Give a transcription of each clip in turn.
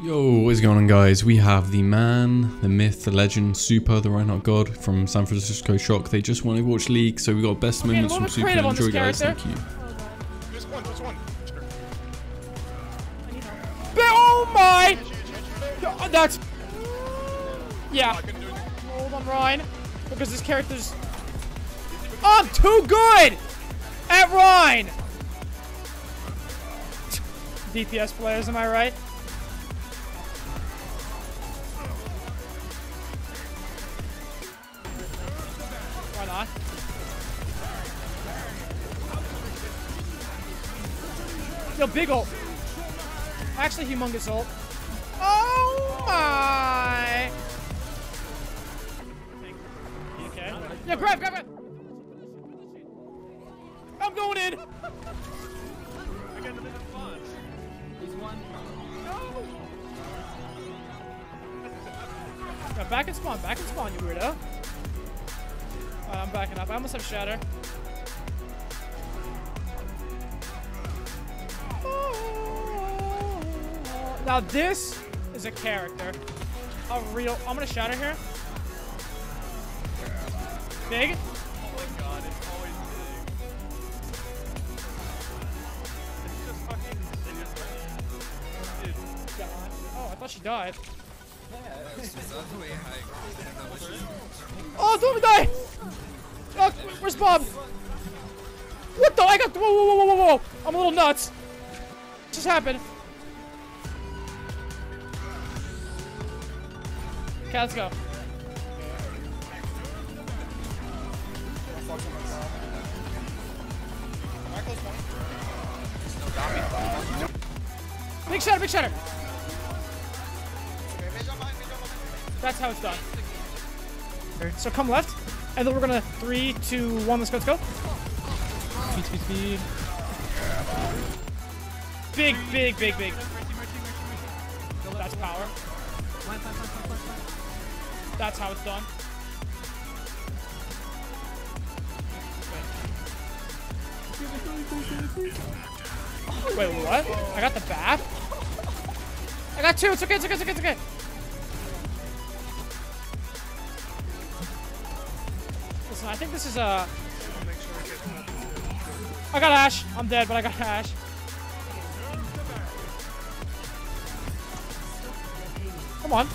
Yo, what is going on guys? We have the man, the myth, the legend, Super, the Reinhardt God from San Francisco Shock. They just won watch League, so we got best Okay, moments from Super. Enjoy guys, thank you. One, one. Oh my! Oh, That's. Yeah. I couldn't do anything. Hold on, Ryan. Because this character's. I'm too good! At Ryan! DPS players, am I right? Yo, big ult. Actually, humongous ult. Oh my! Okay. Yeah, grab, grab, grab. I'm going in. Back and spawn, back and spawn, you weirdo. I'm backing up. I almost have shatter. Now this is a character. A real. I'm gonna shatter here. Big. Oh my god, it's always big. It's just fucking. They just Dude, Oh, I thought she died. Oh, don't die! Oh, where's Bob? What the? I got. Whoa, whoa, whoa, whoa, whoa, whoa! I'm a little nuts. What just happened? Okay, let's go. Big shatter, big shatter. That's how it's done. So come left, and then we're gonna three, two, one. Let's go. Let's go. Speed, speed, speed. Big, big, big, big. That's power. That's how it's done. Wait, what? I got the Bap? I got two. It's okay. It's okay. It's okay. It's okay. Listen, I think this is a. I got Ash. I'm dead, but I got Ash. Come on.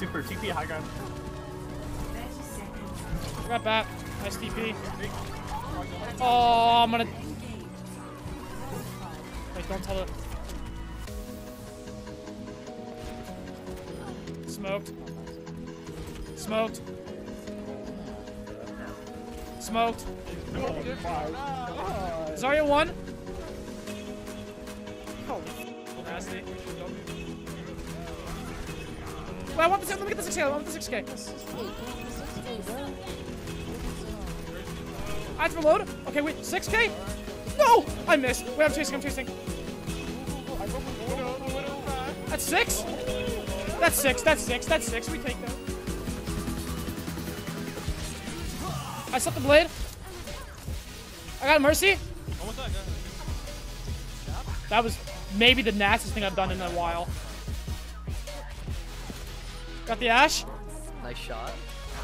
Super TP high ground. I got Bap. Nice TP. Oh, I'm gonna. Wait, don't tell it. Smoked. Smoked. Smoked. Zarya one. Nasty. I want the let me get the 6k. I want the 6k. I have to reload. Okay, wait, 6k? No! I missed. Wait, I'm chasing, I'm chasing. That's six? That's six, that's six, that's six. We take that. I set the blade. I got Mercy. That was maybe the nastiest thing I've done in a while. Got the Ash. Nice shot.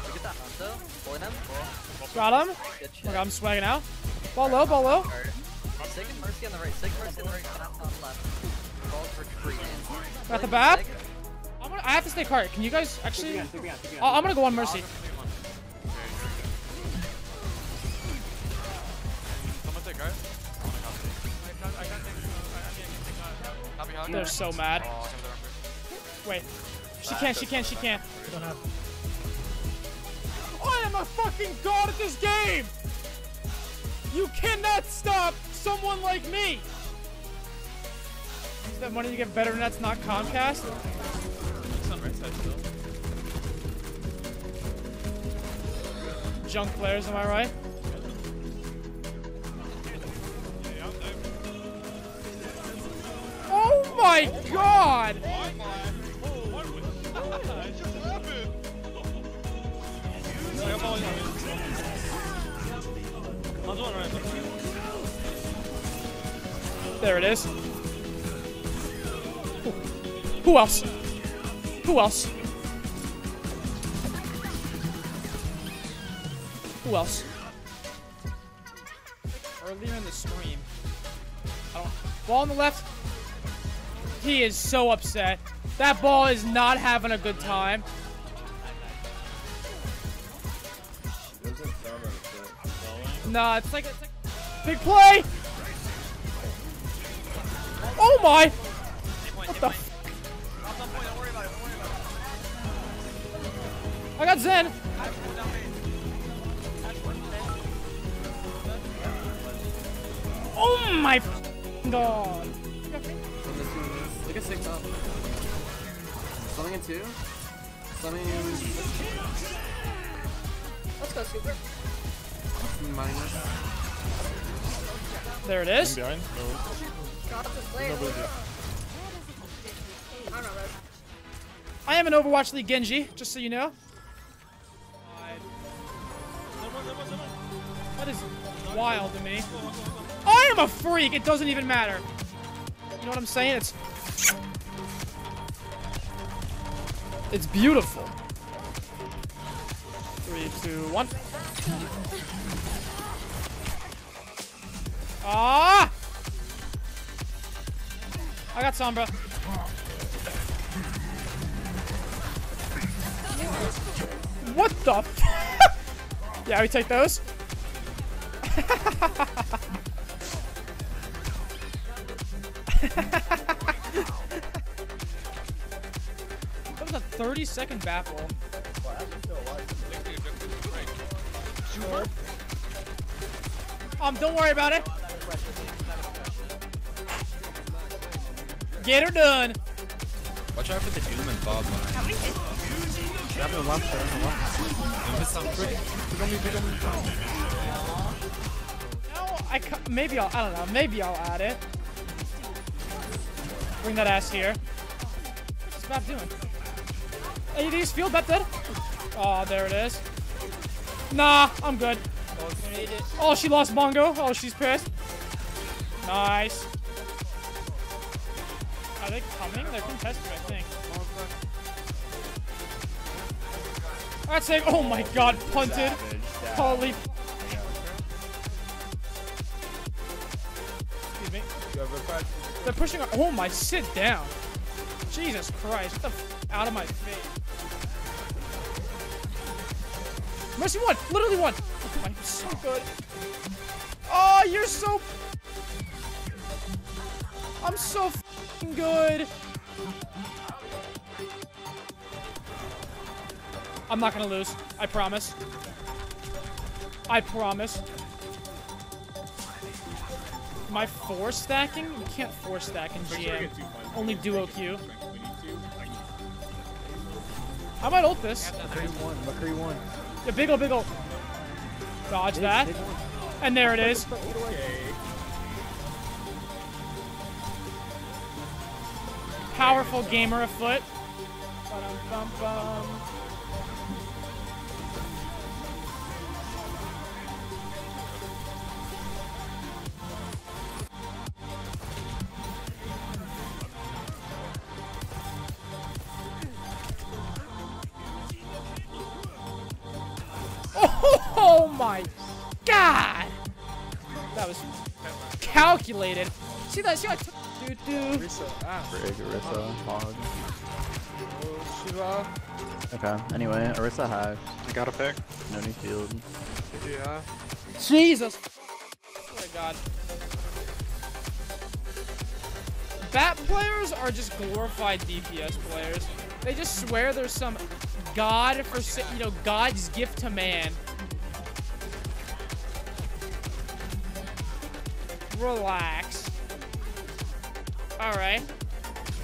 We get that Hunter. Pulling him. Got him. Good shit. Oh okay, I'm swagging out. Ball low, ball low. Sig and Mercy on the right. Sig Mercy on the right. Top on left. Retreating. Got the Bap. I'm gonna, I have to stay cart. Can you guys actually? Oh, I'm gonna go on Mercy. Someone take guard. I wanna copy. I can't, I can't take, I, I mean, I can take that. Copy hard. They're so mad. Oh, I can't remember. Wait. She can't, she can't, she can't. I am a fucking god at this game! You cannot stop someone like me! Use that money to get better nets, not Comcast? It's on right side still. Junk players, am I right? Oh my god! There it is. Who else? Who else? Who else? Earlier in the stream. Ball on the left. He is so upset. That ball is not having a good time. Nah, it's like, it's like big play. Oh my! What the? f- I got Zen. Oh my god! Look at six up. Slumming in two. Slumming Let's go, Super. minus. There it is. I am an Overwatch League Genji, just so you know. That is wild to me. I am a freak. It doesn't even matter. You know what I'm saying? It's it's beautiful. Three, two, one. Ah! I got Sombra. What the? Yeah, we take those. that was a 30 second battle. Um, don't worry about it. Get her done. Watch out for the Doom and Bob line. No, I ca- maybe I'll I don't know. Maybe I'll add it. Bring that ass here. What's this map doing? AD's field bet dead. Oh, there it is. Nah, I'm good. Oh, she lost Bongo. Oh, she's pissed. Nice. They coming? They're contested, I think. Save. Oh my god, punted. Holy. Excuse me. They're pushing. Oh my, sit down. Jesus Christ, get the f out of my face. Mercy one, literally one. Oh my, so good. Oh, you're so. I'm so fing good. I'm not gonna lose. I promise. I promise. My four stacking? You can't four stack in GM. Only duo Q. I might ult this. Yeah, big ol' big ol'. Dodge that. And there it is. Powerful gamer afoot. Ba-dum-bum-bum. Oh my god! That was calculated. See that? See I took. Doo doo. Brig, Orisa, Hog. Okay, anyway, Orisa Hive. I got a pick. No new field. Yeah. Jesus. Oh my god. Bat players are just glorified DPS players. They just swear there's some god for you know God's gift to man. Relax. All right.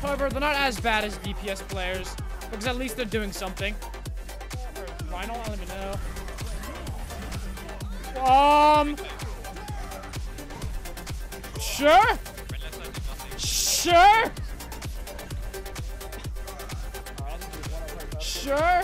However, they're not as bad as DPS players because at least they're doing something. Or I don't even know. Um. Sure. Sure. Sure.